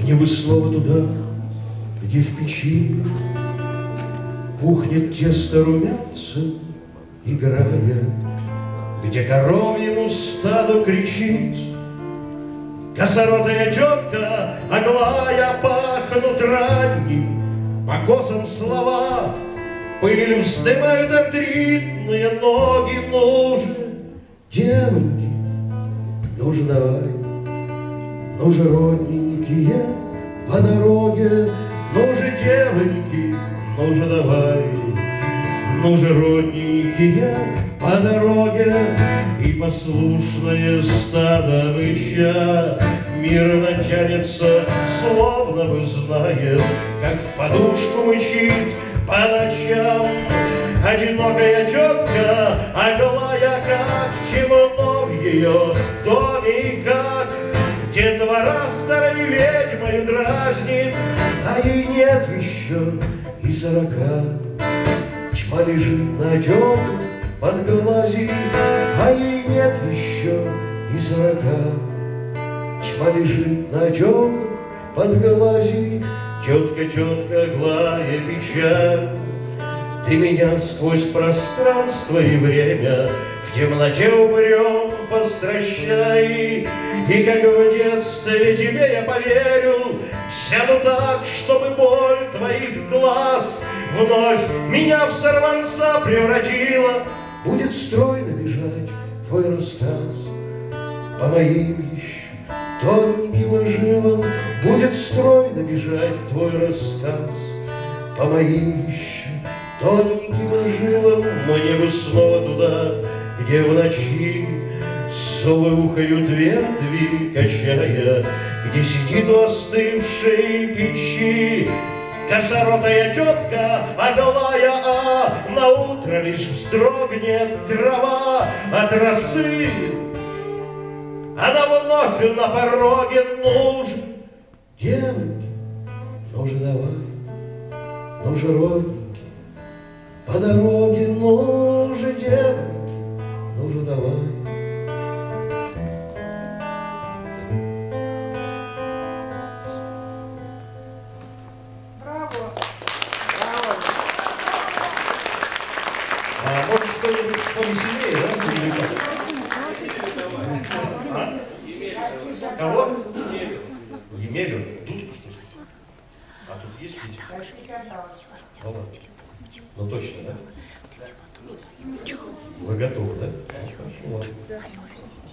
Мне бы снова туда, где в печи Пухнет тесто румянцем, играя, Где коровьему стаду кричит. Косоротая тетка, Аглая, пахнут ранним, По косам слова, Пыль вздымают артритные ноги, Ну же, девоньки, ну же давай, Ну же, родненькие, по дороге, Ну же, девоньки, ну же давай, Ну же, родненькие, по дороге, И послушное стадо быча Мирно тянется, словно бы знает, Как в подушку мычит по ночам Одинокая тетка, оглая, как темно в ее доме и как Детвора старой ведьмою дразнит, А ей нет еще и сорока. Тьма лежит на под глази, А ей нет еще и сорока. Тьма лежит на темных под глази, Тетка, тетка, глая печаль. Ты меня сквозь пространство и время В темноте упрем постращай. И как в детстве тебе я поверил, Сяду так, чтобы боль твоих глаз Вновь меня в сорванца превратила. Будет стройно бежать твой рассказ По моим еще тоненьким жилам Будет стройно бежать твой рассказ По моим еще тоненьким жилам Мне бы снова туда, где в ночи Совы ухают ветви, качая Где сидит у остывшей печи Косоротая тетка, оголая, а на утро лишь вздрогнет трава от росы. Она вновь на пороге нужен. Девоньки, ну же давай, ну же родненький, по дороге, ну же девоньки,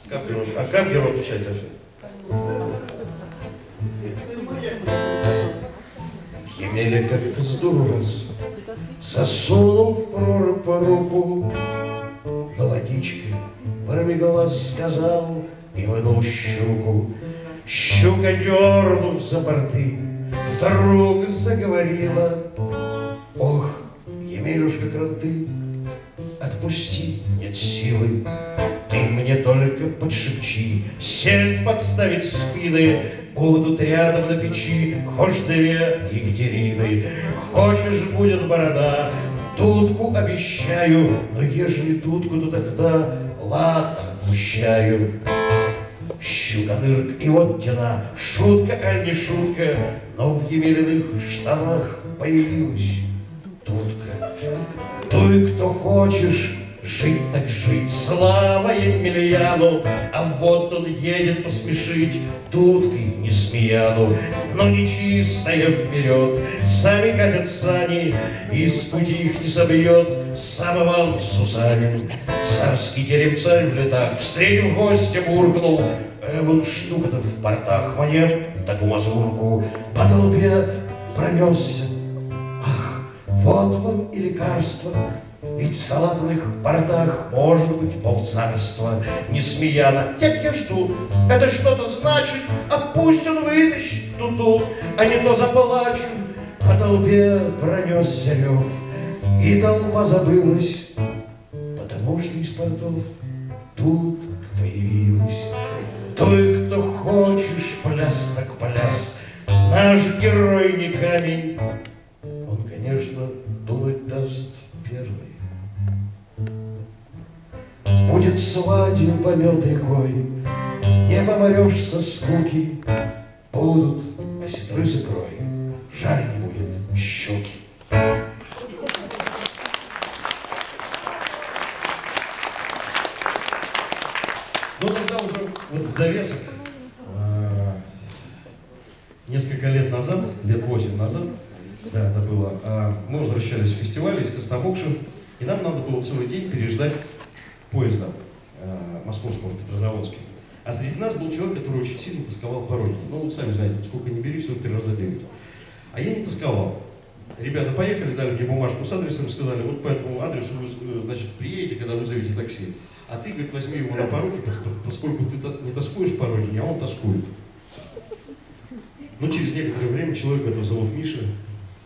Как его, а как его отвечать вообще? Емеля как-то здорово. Засунул в прорубь по руку Но вырви глаз сказал И вынул щуку. Щука, дернув за борты Вдруг заговорила. Ох, Емелюшка, кроты Отпусти, нет силы Ты мне только подшепчи. Сельдь подставить спины. Будут рядом на печи. Хочешь две Екатерины Хочешь будет борода. Тутку обещаю Но ежели тутку, то тогда Ладно, отпущаю Щука нырк, и вот тена, шутка, аль не шутка, но в емелиных штанах появилась тутка. Той, кто хочешь жить, так жить, слава Емельяну, а вот он едет посмешить туткой не смеяну, но нечистая вперед, сами катят сани, и с пути их не собьет. Сам Иван Сусанин. Царский терем царь в летах, встретив гостя, буркнул, «Э, вон штука-то в портах, мне такую мазурку по толпе пронесся. Ах, вот вам и лекарство, ведь в салатных портах может быть полцарства. Не смеяна, дядь, я жду, это что-то значит, а пусть он вытащит тут, а не то заплачу. По толпе пронесся рев, и толпа забылась, потому что из портов тут Будут осетры закрой, Жаль не будет щеки. Ну, тогда уже вот в довесок несколько лет назад, лет восемь назад, да, это было, а, мы возвращались в фестиваль из Костомукши, и нам надо было целый день переждать поезда а, московского в Петрозаводске. А среди нас был человек, который очень сильно тосковал по родине. Ну, сами знаете, сколько не бери, все три раза бегать. А я не тосковал. Ребята поехали, дали мне бумажку с адресом, сказали, вот по этому адресу вы, э, значит, приедете, когда вызовете такси. А ты, говорит, возьми его на поруки, поскольку ты не тоскуешь по родине, а он тоскует. Но ну, через некоторое время человек, этого зовут Миша,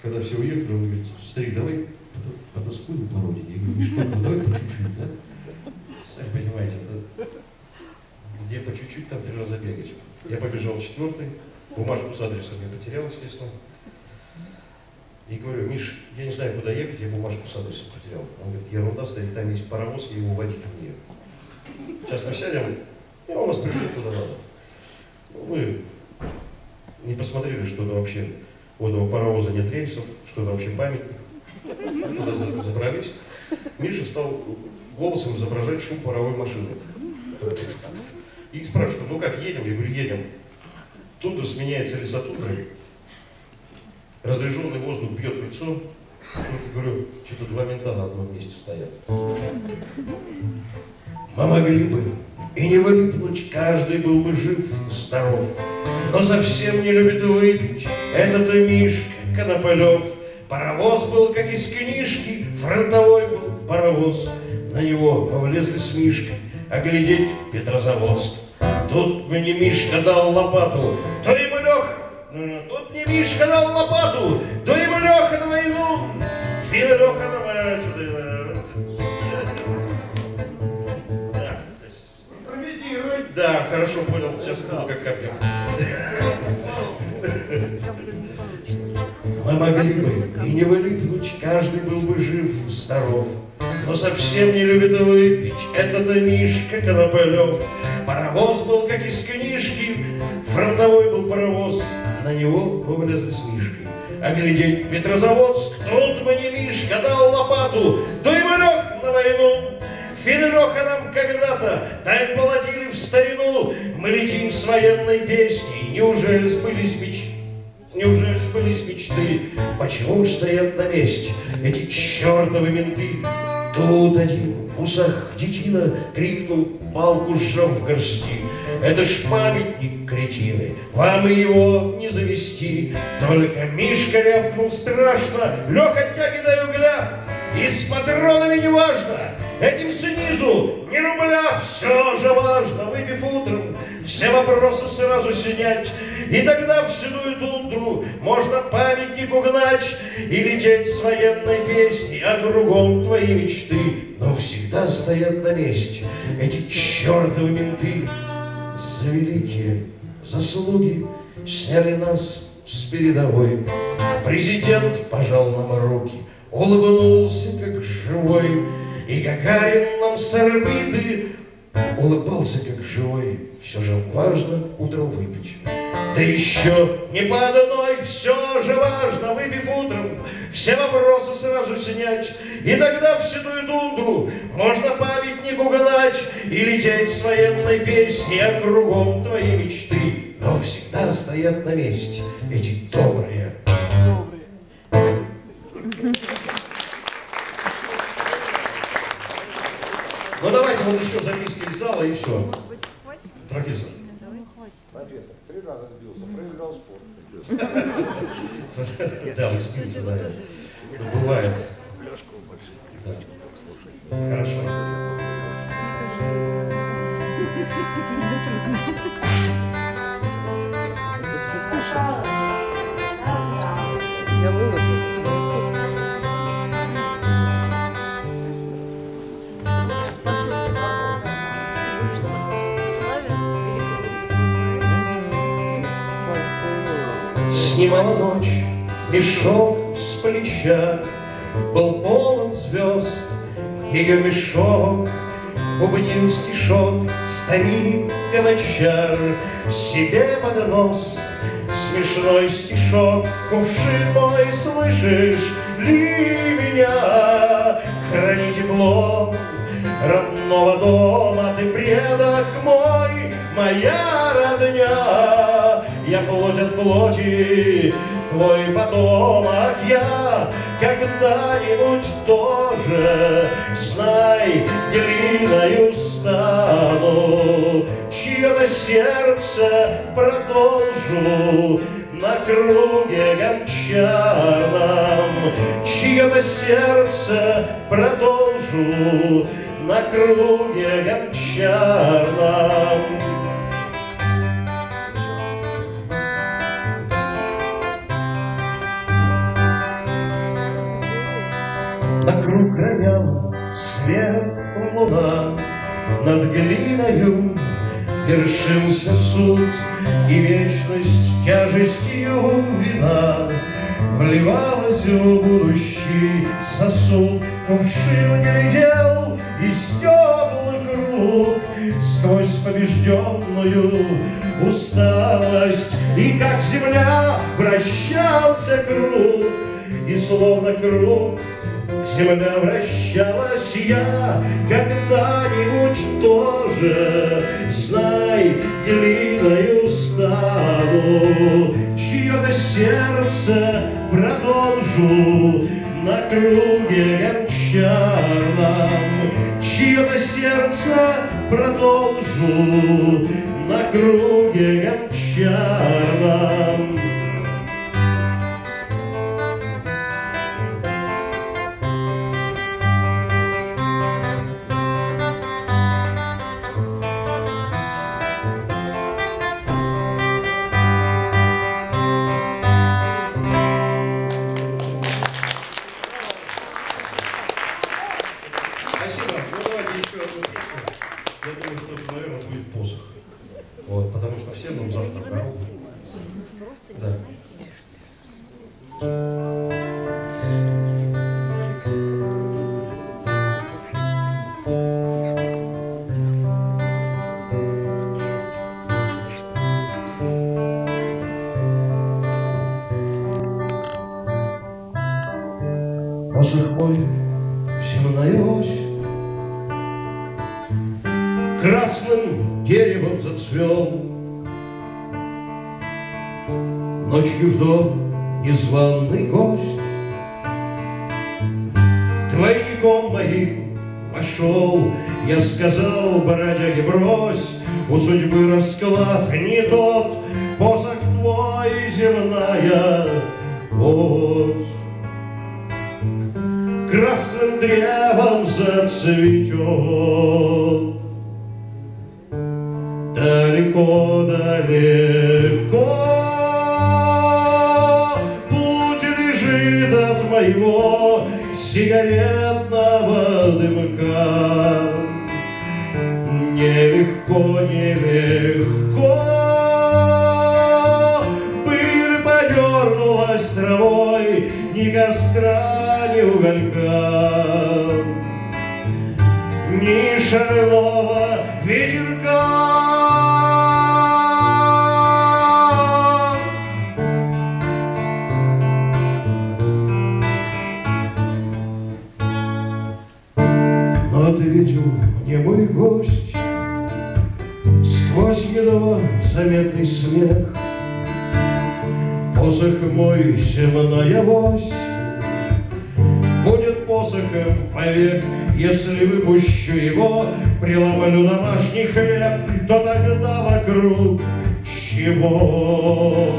когда все уехали, он говорит, старик, давай потаскуем по родине. Я говорю, Миша, ну давай по чуть-чуть, да? Сами понимаете, это где по чуть-чуть, там три раза бегать. Я побежал четвертый, бумажку с адресом я потерял, естественно. И говорю, Миш, я не знаю, куда ехать, я бумажку с адресом потерял. Он говорит, ерунда, стоит, там есть паровоз, я его водить в нее. Сейчас мы сядем, и он вас приведет куда надо. Мы не посмотрели, что это вообще у этого паровоза нет рельсов, что это вообще памятник. Туда забрались. Миша стал голосом изображать шум паровой машины. И спрашивают, ну как, едем? Я говорю, едем. Тундра сменяется лесотундрой. Разряженный воздух бьет в лицо. Я говорю, что-то два мента на одном месте стоят. Мама вели и не вылипнуть, каждый был бы жив, здоров но совсем не любит выпить. Этот Мишка Конополев. Паровоз был, как из книжки, фронтовой был паровоз. На него мы влезли с Мишкой, оглядеть Петрозаводск. Тут мне Мишка дал лопату, то ему Леха, тут мне Мишка дал лопату, то ему Леха на войну, Фина Леха на войну. Да, хорошо понял, сейчас как капля. Мы могли бы и не вылипнуть, каждый был бы жив, здоров. Но совсем не любит выпить этот Мишка Конополев. Паровоз был, как из книжки, фронтовой был паровоз. На него мы влезли с Мишкой. А глядеть Петрозаводск, тут мне Мишка дал лопату, да и лег на войну. Филелеха нам когда-то так платили в старину, Мы летим с военной песней, неужели сбылись мечты? Неужели сбылись мечты? Почему стоят на месте эти чертовы менты? Тут один в усах детина крикнул, палку сжав в горсти. Это ж памятник, кретины, вам его не завести. Только Мишка рявкнул страшно, Леха тяги дай угля, и с патронами неважно, Этим снизу не рубля, все же важно, выпив утром, все вопросы сразу снять, и тогда в седую тундру можно памятник угнать и лететь с военной песней, а кругом твои мечты, но всегда стоят на месте эти чертовы менты. За великие заслуги сняли нас с передовой. Президент пожал нам руки, улыбнулся как живой, и Гагарин нам с орбиты улыбался как живой. Все же важно утром выпить. Да еще не по одной, все же важно, выпив утром, все вопросы сразу снять. И тогда в седую тундру можно памятник угнать и лететь с военной песней, а кругом твои мечты. Но всегда стоят на месте эти добрые. Добрые. Ну давайте вот еще записки из зала и все. Профессор. Профессор, три раза сбился, проиграл спор. Да, он сбился, наверное. Бывает. Хорошо. Снимала ночь мешок с плеча был полон звезд, ее мешок Бубнил стишок старик гоночар Себе под нос смешной стишок Кувшин мой, слышишь ли меня? Храни тепло родного дома Ты предок мой, моя плоти, твой потомок Я когда-нибудь тоже, знай, глиною стану, Чье-то сердце продолжу на круге гончарном, Чье-то сердце продолжу на круге гончарном. Над глиною вершился суд, И вечность тяжестью вина Вливалась в будущий сосуд. Кувшин глядел из теплых рук Сквозь побежденную усталость, И как земля вращался круг, И словно круг Земля вращалась я когда-нибудь тоже, Знай, глиною стану, Чье-то сердце продолжу На круге гончарном, Чье-то сердце продолжу На круге гончарном. Завтра в дорогу. Да. Ночью в дом незваный гость. Двойником моим вошел, Я сказал бродяге, брось, У судьбы расклад не тот, Посох твой земная. Ось красным древом зацветет. Далеко-далеко сигаретного дымка. Нелегко, нелегко. Пыль подернулась травой Ни костра, ни уголька. Ни шального ветерка Сквозь едва заметный смех. Посох мой земная вось Будет посохом вовек. Если выпущу его Преломлю домашний хлеб То тогда вокруг чего?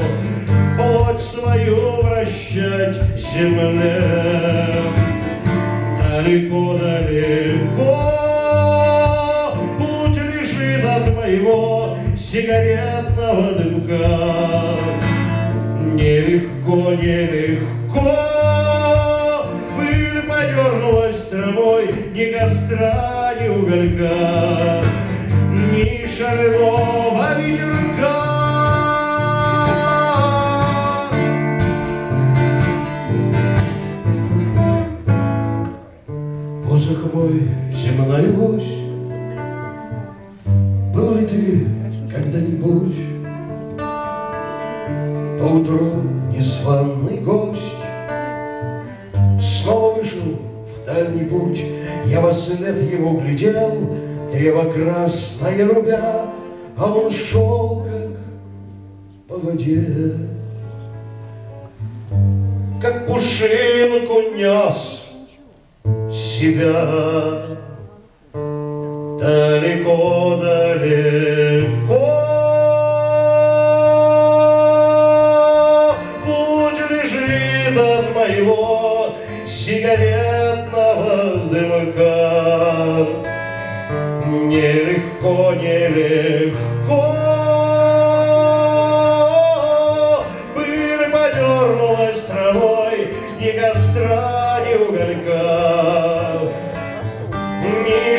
Плоть свою вращать земле. Далеко-далеко сигаретного дымка. Нелегко, нелегко, пыль подернулась травой, ни костра, ни уголька, ни шального ветерка. Посох мой, земной гость, гудел, древо красное рубя, А он шел, как по воде. Как пушинку нес себя далеко-далеко,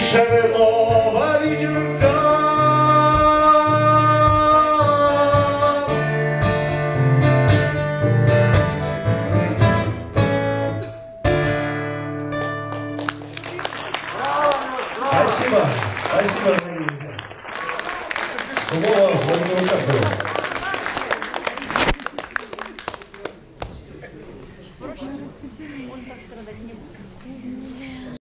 Szeregowa widział